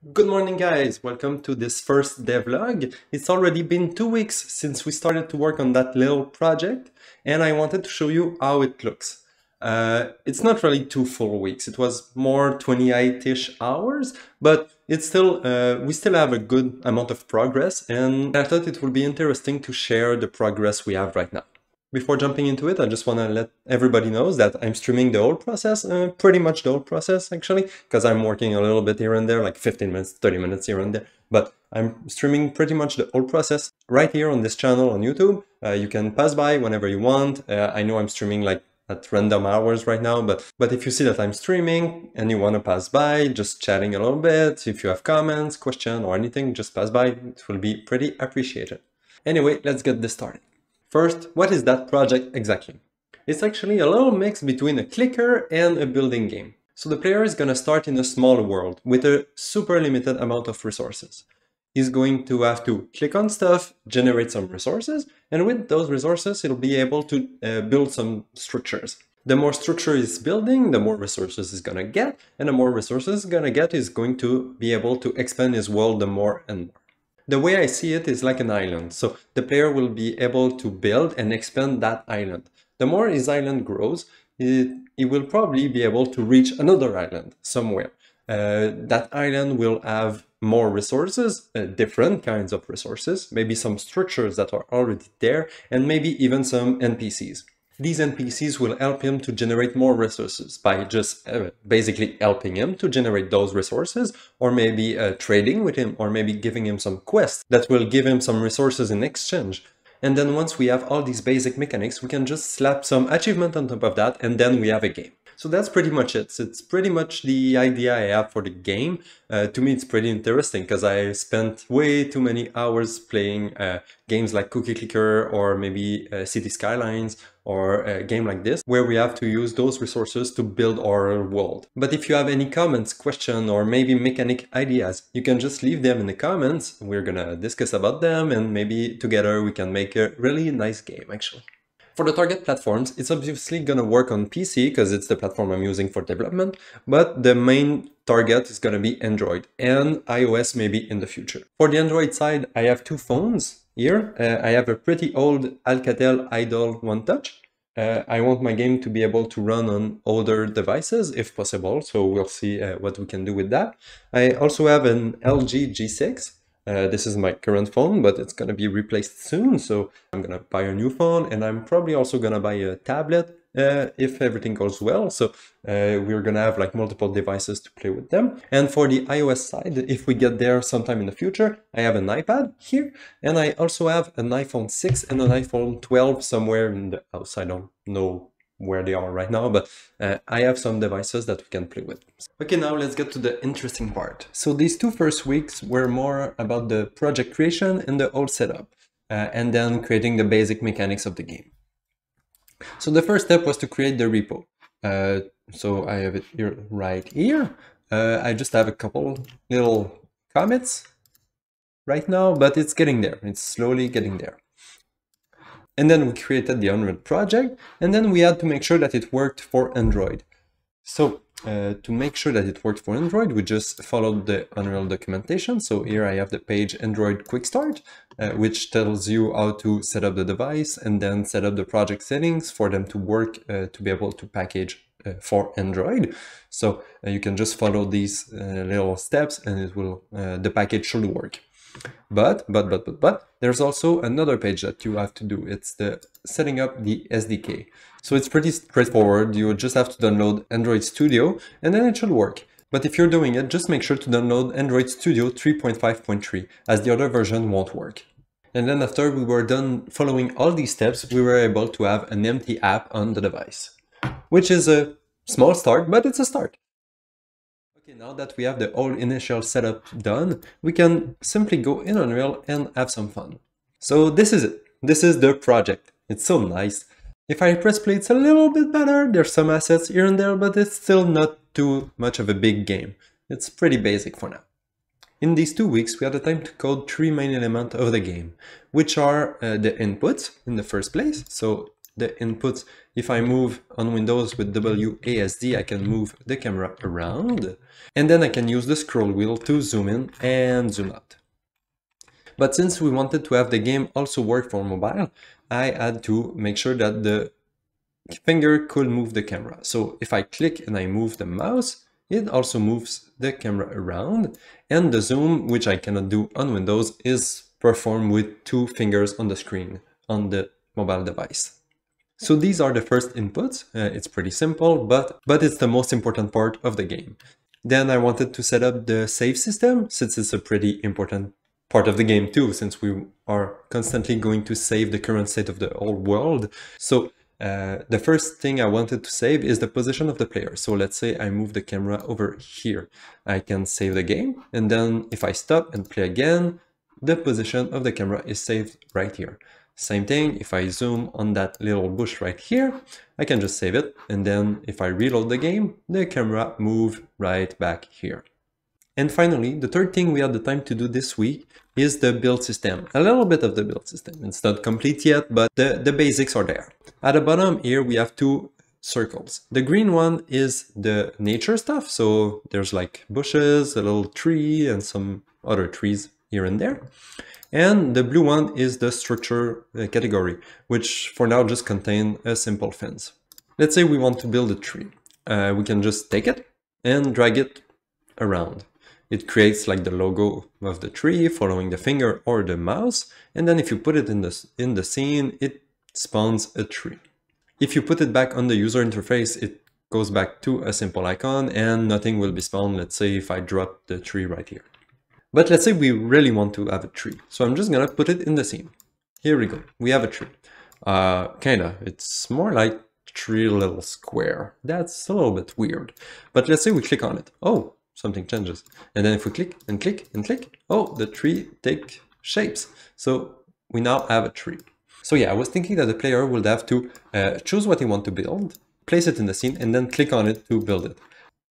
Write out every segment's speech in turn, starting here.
Good morning guys, welcome to this first devlog. It's already been two weeks since we started to work on that little project and I wanted to show you how it looks. Uh, it's not really two full weeks, it was more 28-ish hours, but it's still, uh, we still have a good amount of progress and I thought it would be interesting to share the progress we have right now. Before jumping into it, I just want to let everybody knows that I'm streaming the whole process, uh, pretty much the whole process actually, because I'm working a little bit here and there, like 15 minutes, 30 minutes here and there, but I'm streaming pretty much the whole process right here on this channel on YouTube. Uh, you can pass by whenever you want. Uh, I know I'm streaming like at random hours right now, but, but if you see that I'm streaming and you want to pass by, just chatting a little bit, if you have comments, question or anything, just pass by. It will be pretty appreciated. Anyway, let's get this started. First, what is that project exactly? It's actually a little mix between a clicker and a building game. So the player is going to start in a small world with a super limited amount of resources. He's going to have to click on stuff, generate some resources, and with those resources he'll be able to uh, build some structures. The more structure he's building, the more resources he's gonna get, and the more resources he's gonna get, he's going to be able to expand his world the more and more. The way I see it is like an island. So the player will be able to build and expand that island. The more his island grows, it, he will probably be able to reach another island somewhere. Uh, that island will have more resources, uh, different kinds of resources, maybe some structures that are already there, and maybe even some NPCs. These NPCs will help him to generate more resources by just uh, basically helping him to generate those resources or maybe uh, trading with him or maybe giving him some quests that will give him some resources in exchange. And then once we have all these basic mechanics, we can just slap some achievement on top of that and then we have a game. So that's pretty much it. It's pretty much the idea I have for the game. Uh, to me, it's pretty interesting because I spent way too many hours playing uh, games like Cookie Clicker or maybe uh, City Skylines or a game like this, where we have to use those resources to build our world. But if you have any comments, question, or maybe mechanic ideas, you can just leave them in the comments. We're gonna discuss about them and maybe together we can make a really nice game actually. For the target platforms, it's obviously gonna work on PC because it's the platform I'm using for development, but the main target is gonna be Android and iOS maybe in the future. For the Android side, I have two phones here. Uh, I have a pretty old Alcatel Idol One Touch. Uh, I want my game to be able to run on older devices if possible, so we'll see uh, what we can do with that. I also have an LG G6. Uh, this is my current phone, but it's gonna be replaced soon, so I'm gonna buy a new phone, and I'm probably also gonna buy a tablet uh, if everything goes well. So uh, we're gonna have like multiple devices to play with them. And for the iOS side, if we get there sometime in the future, I have an iPad here, and I also have an iPhone 6 and an iPhone 12 somewhere in the house. I don't know where they are right now, but uh, I have some devices that we can play with. Okay, now let's get to the interesting part. So these two first weeks were more about the project creation and the whole setup, uh, and then creating the basic mechanics of the game. So the first step was to create the repo. Uh, so I have it here right here. Uh, I just have a couple little comments right now, but it's getting there. It's slowly getting there. And then we created the Unreal project, and then we had to make sure that it worked for Android. So uh, to make sure that it worked for Android, we just followed the Unreal documentation. So here I have the page Android Quick Start, uh, which tells you how to set up the device and then set up the project settings for them to work uh, to be able to package uh, for Android. So uh, you can just follow these little steps and it will the package should work. But, but, but, but, but, there's also another page that you have to do. It's the setting up the SDK. So it's pretty straightforward. You just have to download Android Studio and then it should work. But if you're doing it, just make sure to download Android Studio 3.5.3 as the other version won't work. And then after we were done following all these steps, we were able to have an empty app on the device, which is a small start, but it's a start. Now that we have the whole initial setup done, we can simply go in Unreal and have some fun. So this is it. This is the project. It's so nice. If I press play, it's a little bit better. There's some assets here and there, but it's still not too much of a big game. It's pretty basic for now. In these two weeks, we had the time to code three main elements of the game, which are uh, the inputs in the first place, so the inputs. If I move on Windows with WASD, I can move the camera around. And then I can use the scroll wheel to zoom in and zoom out. But since we wanted to have the game also work for mobile, I had to make sure that the finger could move the camera. So if I click and I move the mouse, it also moves the camera around. And the zoom, which I cannot do on Windows, is performed with two fingers on the screen on the mobile device. So these are the first inputs. Uh, it's pretty simple, but, but it's the most important part of the game. Then I wanted to set up the save system, since it's a pretty important part of the game too, since we are constantly going to save the current state of the whole world. So uh, the first thing I wanted to save is the position of the player. So let's say I move the camera over here. I can save the game, and then if I stop and play again, the position of the camera is saved right here. Same thing, if I zoom on that little bush right here, I can just save it, and then if I reload the game, the camera move right back here. And finally, the third thing we had the time to do this week is the build system. A little bit of the build system. It's not complete yet, but the, the basics are there. At the bottom here, we have two circles. The green one is the nature stuff. So there's like bushes, a little tree, and some other trees here and there. And the blue one is the structure uh, category, which for now just contain a simple fence. Let's say we want to build a tree. Uh, we can just take it and drag it around. It creates like the logo of the tree following the finger or the mouse. And then if you put it in the, in the scene, it spawns a tree. If you put it back on the user interface, it goes back to a simple icon and nothing will be spawned. Let's say if I drop the tree right here. But let's say we really want to have a tree. So I'm just gonna put it in the scene. Here we go. We have a tree. Uh, kinda. It's more like tree little square. That's a little bit weird. But let's say we click on it. Oh, something changes. And then if we click and click and click, oh, the tree take shapes. So we now have a tree. So yeah, I was thinking that the player would have to uh, choose what he want to build, place it in the scene, and then click on it to build it.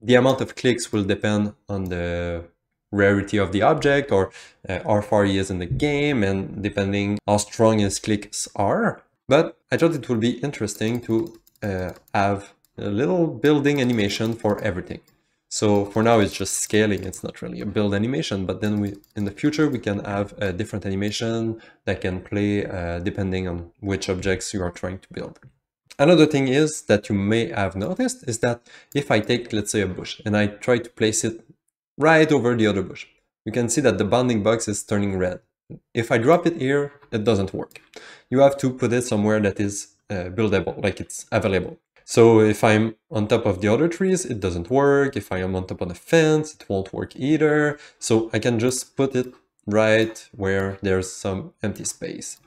The amount of clicks will depend on the rarity of the object or uh, how far he is in the game and depending how strong his clicks are. But I thought it would be interesting to uh, have a little building animation for everything. So for now it's just scaling, it's not really a build animation, but then we in the future we can have a different animation that can play uh, depending on which objects you are trying to build. Another thing is that you may have noticed is that if I take, let's say, a bush and I try to place it right over the other bush, you can see that the bounding box is turning red. If I drop it here, it doesn't work. You have to put it somewhere that is uh, buildable, like it's available. So if I'm on top of the other trees, it doesn't work. If I am on top of the fence, it won't work either. So I can just put it right where there's some empty space.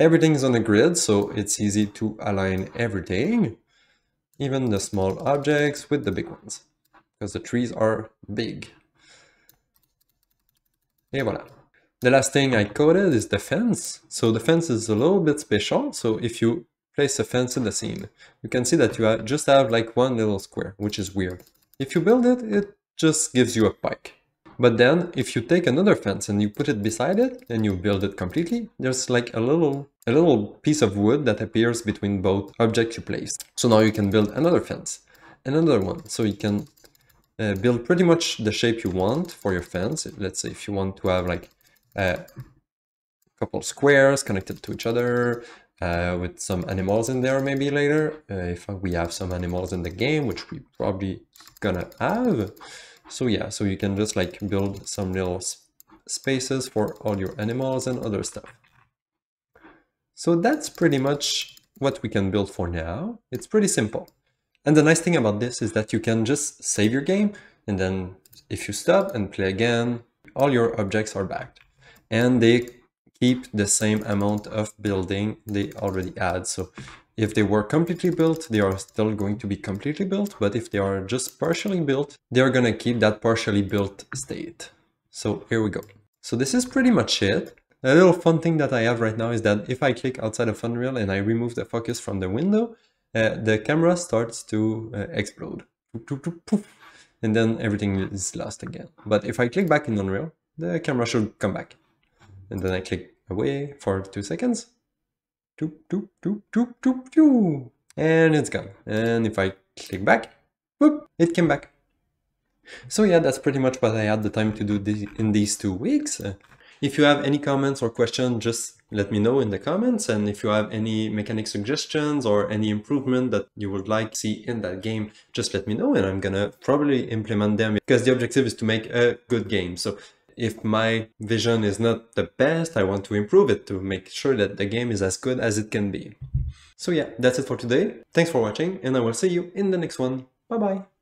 Everything is on a grid, so it's easy to align everything, even the small objects with the big ones, because the trees are big. Et voilà. The last thing I coded is the fence. So the fence is a little bit special. So if you place a fence in the scene. You can see that you just have like one little square, which is weird. If you build it, it just gives you a pike. But then if you take another fence and you put it beside it and you build it completely, there's like a little a little piece of wood that appears between both objects you placed. So now you can build another fence, another one. So you can uh, build pretty much the shape you want for your fence. Let's say if you want to have like a couple squares connected to each other, uh, with some animals in there maybe later, uh, if we have some animals in the game, which we probably gonna have. So yeah, so you can just like build some little spaces for all your animals and other stuff. So that's pretty much what we can build for now. It's pretty simple. And the nice thing about this is that you can just save your game and then if you stop and play again, all your objects are back. And they keep the same amount of building they already had. So if they were completely built, they are still going to be completely built. But if they are just partially built, they're going to keep that partially built state. So here we go. So this is pretty much it. A little fun thing that I have right now is that if I click outside of Unreal and I remove the focus from the window, uh, the camera starts to uh, explode. And then everything is lost again. But if I click back in Unreal, the camera should come back and then I click away for two seconds and it's gone. And if I click back, whoop, it came back. So yeah, that's pretty much what I had the time to do in these two weeks. If you have any comments or questions, just let me know in the comments. And if you have any mechanic suggestions or any improvement that you would like to see in that game, just let me know and I'm gonna probably implement them because the objective is to make a good game. So if my vision is not the best, I want to improve it to make sure that the game is as good as it can be. So yeah, that's it for today. Thanks for watching and I will see you in the next one. Bye bye.